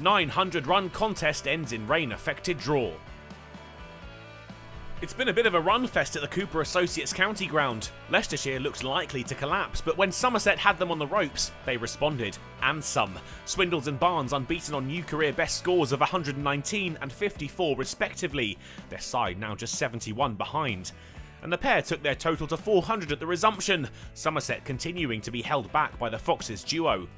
900 run contest ends in rain affected draw. It's been a bit of a run fest at the Cooper Associates County Ground. Leicestershire looked likely to collapse, but when Somerset had them on the ropes, they responded. And some. Swindells and Barnes unbeaten on new career best scores of 119 and 54 respectively, their side now just 71 behind. And the pair took their total to 400 at the resumption, Somerset continuing to be held back by the Foxes duo.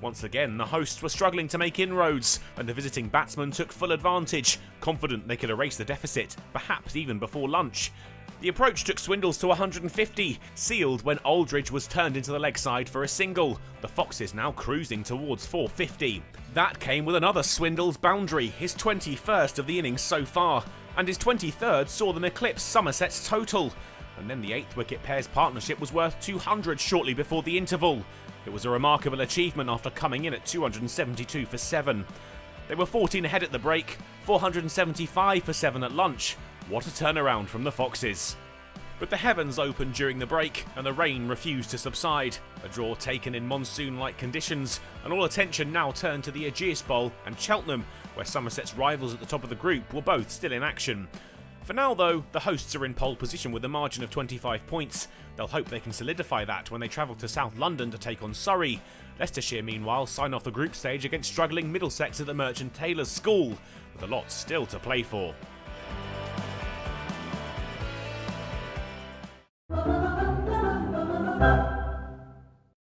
Once again, the hosts were struggling to make inroads, and the visiting batsmen took full advantage, confident they could erase the deficit, perhaps even before lunch. The approach took Swindells to 150, sealed when Aldridge was turned into the leg side for a single. The Foxes now cruising towards 450. That came with another Swindells boundary, his 21st of the innings so far, and his 23rd saw them eclipse Somerset's total. And then the 8th wicket pair's partnership was worth 200 shortly before the interval. It was a remarkable achievement after coming in at 272 for 7. They were 14 ahead at the break, 475 for 7 at lunch. What a turnaround from the Foxes. But the heavens opened during the break, and the rain refused to subside. A draw taken in monsoon like conditions, and all attention now turned to the Ageas Bowl and Cheltenham, where Somerset's rivals at the top of the group were both still in action. For now, though, the hosts are in pole position with a margin of 25 points. They'll hope they can solidify that when they travel to South London to take on Surrey. Leicestershire, meanwhile, sign off the group stage against struggling Middlesex at the Merchant Taylors' School, with a lot still to play for.